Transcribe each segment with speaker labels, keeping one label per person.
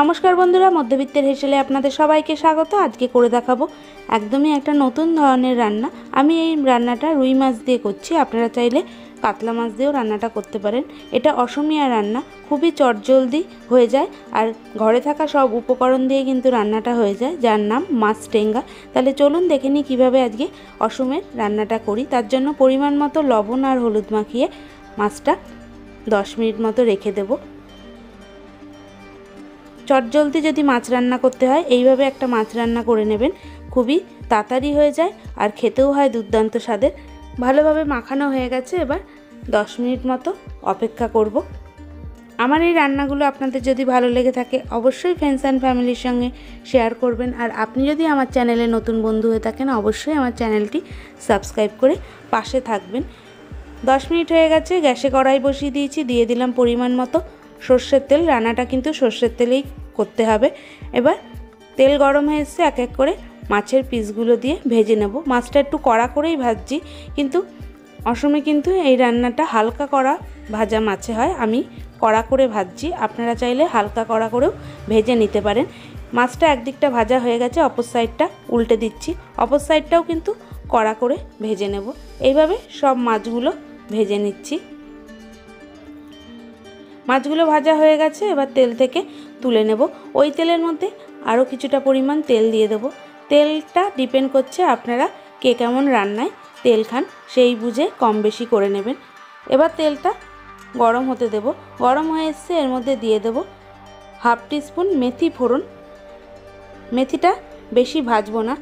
Speaker 1: নমস্কার বন্ধুরা, মধ্যবিত্তের হেসেলে আপনাদের সবাইকে স্বাগত। আজকে করে দেখাবো একদমই একটা নতুন ধরনের রান্না। আমি এই রান্নাটা রুই মাছ দিয়ে করছি। আপনারা চাইলে কাতলা মাছ দিয়েও রান্নাটা করতে পারেন। এটা অসমিয়া রান্না, খুবই চটজলদি হয়ে যায় আর ঘরে থাকা সব উপকরণ দিয়ে কিন্তু রান্নাটা হয়ে যায়, যার নাম মাছ টেঙ্গা। তাহলে চলুন দেখে নিই কীভাবে আজকে অসমের রান্নাটা করি। তার জন্য পরিমাণ মতো লবণ আর হলুদ মাখিয়ে মাছটা দশ মিনিট মতো রেখে দেবো। চটজলদি যদি মাছ রান্না করতে হয়, এইভাবে একটা মাছ রান্না করে নেবেন। খুবই তাড়াতাড়ি হয়ে যায় আর খেতেও হয় দুর্দান্ত স্বাদের। ভালোভাবে মাখানো হয়ে গেছে, এবার দশ মিনিট মতো অপেক্ষা করব। আমার এই রান্নাগুলো আপনাদের যদি ভালো লেগে থাকে, অবশ্যই ফ্রেন্ডস অ্যান্ড ফ্যামিলির সঙ্গে শেয়ার করবেন। আর আপনি যদি আমার চ্যানেলে নতুন বন্ধু হয়ে থাকেন, অবশ্যই আমার চ্যানেলটি সাবস্ক্রাইব করে পাশে থাকবেন। দশ মিনিট হয়ে গেছে, গ্যাসে কড়াই বসিয়ে দিয়েছি, দিয়ে দিলাম পরিমাণ মতো সর্ষের তেল, রান্নাটা কিন্তু সর্ষের তেলেই করতে হবে। এবার তেল গরম হয়ে এসছে, এক এক করে মাছের পিসগুলো দিয়ে ভেজে নেব। মাছটা একটু কড়া করেই ভাজছি, কিন্তু অসমে কিন্তু এই রান্নাটা হালকা করা ভাজা মাছে হয়, আমি কড়া করে ভাজছি। আপনারা চাইলে হালকা কড়া করেও ভেজে নিতে পারেন। মাছটা একদিকটা ভাজা হয়ে গেছে, অপর সাইডটা উল্টে দিচ্ছি। অপর সাইডটাও কিন্তু কড়া করে ভেজে নেব। এইভাবে সব মাছগুলো ভেজে নিচ্ছি। মাছগুলো ভাজা হয়ে গেছে, এবার তেল থেকে তুলে নেব। ওই তেলের মধ্যে আরও কিছুটা পরিমাণ তেল দিয়ে দেবো। তেলটা ডিপেন্ড করছে আপনারা কে কেমন রান্নায় তেল খান, সেই বুঝে কম বেশি করে নেবেন। এবার তেলটা গরম হতে দেব। গরম হয়ে এসছে, এর মধ্যে দিয়ে দেব হাফ টিস্পুন মেথি ফোড়ন। মেথিটা বেশি ভাজবো না।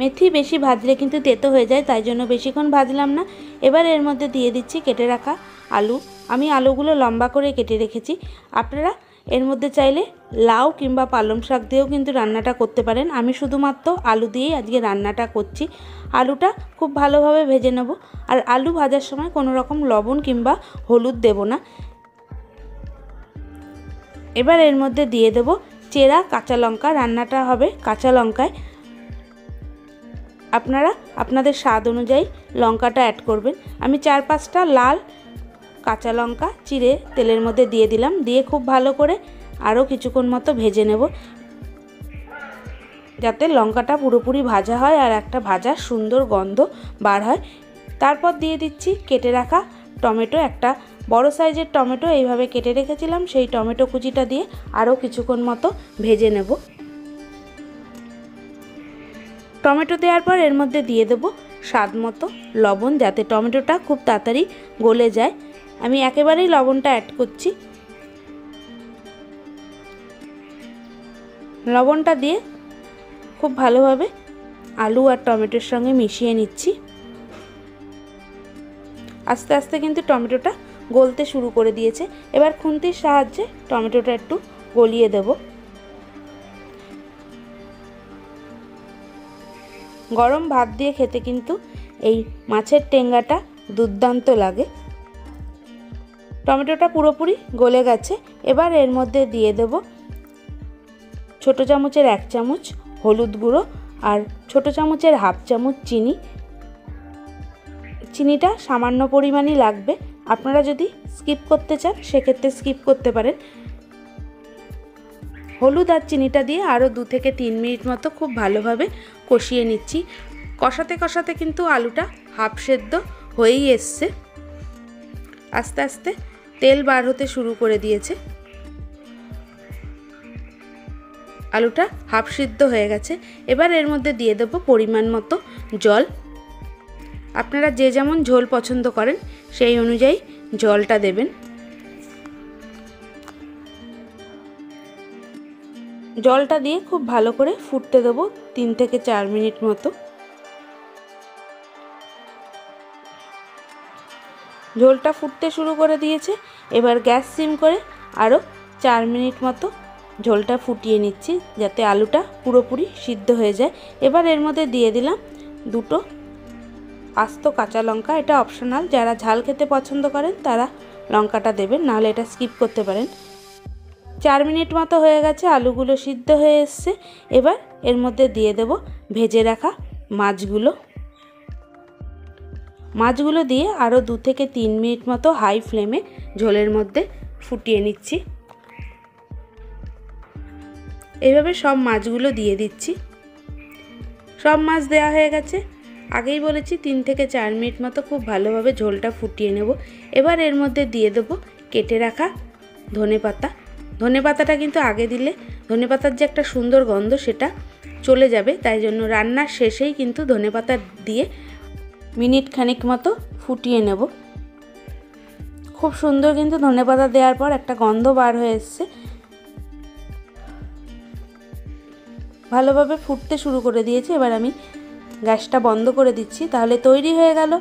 Speaker 1: মেথি বেশি ভাজলে কিন্তু তেতো হয়ে যায়, তাই জন্য বেশিক্ষণ ভাজলাম না। এবার এর মধ্যে দিয়ে দিচ্ছি কেটে রাখা আলু। আমি আলুগুলো লম্বা করে কেটে রেখেছি। আপনারা এর মধ্যে চাইলে লাউ কিংবা পালং শাক দিয়েও কিন্তু রান্নাটা করতে পারেন। আমি শুধুমাত্র আলু দিয়েই আজকে রান্নাটা করছি। আলুটা খুব ভালোভাবে ভেজে নেব। আর আলু ভাজার সময় কোনো রকম লবণ কিংবা হলুদ দেব না। এবার এর মধ্যে দিয়ে দেব চেরা কাঁচা লঙ্কা। রান্নাটা হবে কাঁচা লঙ্কায়। আপনারা আপনাদের স্বাদ অনুযায়ী লঙ্কাটা অ্যাড করবেন। আমি চার পাঁচটা লাল কাঁচা লঙ্কা, চিড়ে তেলের মধ্যে দিয়ে দিলাম। দিয়ে খুব ভালো করে আরও কিছুক্ষণ মতো ভেজে নেব। যাতে লঙ্কাটা পুরোপুরি ভাজা হয় আর একটা ভাজা সুন্দর গন্ধ বার হয়। তারপর দিয়ে দিচ্ছি কেটে রাখা টমেটো। একটা বড় সাইজের টমেটো এইভাবে কেটে রেখেছিলাম। সেই টমেটো কুচিটা দিয়ে আরও কিছুক্ষণ মতো ভেজে নেব। টমেটো দেওয়ার পর এর মধ্যে দিয়ে দেব স্বাদ মতো লবণ, যাতে টমেটোটা খুব তাড়াতাড়ি গলে যায়। আমি একেবারেই লবণটা অ্যাড করছি। লবণটা দিয়ে খুব ভালোভাবে আলু আর টমেটোর সঙ্গে মিশিয়ে নিচ্ছি। আস্তে আস্তে কিন্তু টমেটোটা গলতে শুরু করে দিয়েছে। এবার খুন্তির সাহায্যে টমেটোটা একটু গলিয়ে দেব। গরম ভাত দিয়ে খেতে কিন্তু এই মাছের টেঙ্গাটা দুর্দান্ত লাগে। টমেটোটা পুরোপুরি গলে গেছে। এবার এর মধ্যে দিয়ে দেব ছোটো চামচের এক চামচ হলুদ গুঁড়ো আর ছোটো চামচের হাফ চামচ চিনি। চিনিটা সামান্য পরিমাণই লাগবে। আপনারা যদি স্কিপ করতে চান, সেক্ষেত্রে স্কিপ করতে পারেন। হলুদ আর চিনিটা দিয়ে আরও দু থেকে তিন মিনিট মতো খুব ভালোভাবে কষিয়ে নিচ্ছি। কষাতে কষাতে কিন্তু আলুটা হাফ সেদ্ধ হয়েই এসছে। আস্তে আস্তে তেল বার হতে শুরু করে দিয়েছে। আলুটা হাফ সিদ্ধ হয়ে গেছে। এবার এর মধ্যে দিয়ে দেবো পরিমাণ মতো জল। আপনারা যে যেমন ঝোল পছন্দ করেন, সেই অনুযায়ী জলটা দেবেন। জলটা দিয়ে খুব ভালো করে ফুটতে দেবো তিন থেকে চার মিনিট মতো। ঝোলটা ফুটতে শুরু করে দিয়েছে। এবার গ্যাস সিম করে আরও চার মিনিট মতো ঝোলটা ফুটিয়ে নিচ্ছি যাতে আলুটা পুরোপুরি সিদ্ধ হয়ে যায়। এবার এর মধ্যে দিয়ে দিলাম দুটো আস্ত কাঁচা লঙ্কা। এটা অপশনাল যারা ঝাল খেতে পছন্দ করেন তারা লঙ্কাটা দেবেন, নাহলে এটা স্কিপ করতে পারেন। চার মিনিট মতো হয়ে গেছে, আলুগুলো সিদ্ধ হয়ে এসছে। এবার এর মধ্যে দিয়ে দেব ভেজে রাখা মাছগুলো। মাছগুলো দিয়ে আরও দু থেকে তিন মিনিট মতো হাই ফ্লেমে ঝোলের মধ্যে ফুটিয়ে নিচ্ছি। এভাবে সব মাছগুলো দিয়ে দিচ্ছি। সব মাছ দেওয়া হয়ে গেছে। আগেই বলেছি তিন থেকে চার মিনিট মতো খুব ভালোভাবে ঝোলটা ফুটিয়ে নেব। এবার এর মধ্যে দিয়ে দেবো কেটে রাখা ধনে পাতা। ধনে পাতাটা কিন্তু আগে দিলে ধনে পাতার যে একটা সুন্দর গন্ধ সেটা চলে যাবে। তাই জন্য রান্নার শেষেই কিন্তু ধনে পাতা দিয়ে মিনিট খানিক মতো ফুটিয়ে নেব। খুব সুন্দর কিন্তু ধনে পাতা দেওয়ার পর একটা গন্ধ বার হয়ে এসছে। ভালোভাবে ফুটতে শুরু করে দিয়েছে। এবার আমি গ্যাসটা বন্ধ করে দিচ্ছি। তাহলে তৈরি হয়ে গেল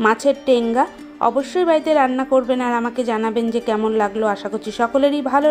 Speaker 1: মাছের টেঙ্গা। অবশ্যই বাড়িতে রান্না করবেন আর আমাকে জানাবেন যে কেমন লাগল। আশা করছি সকলেরই ভালো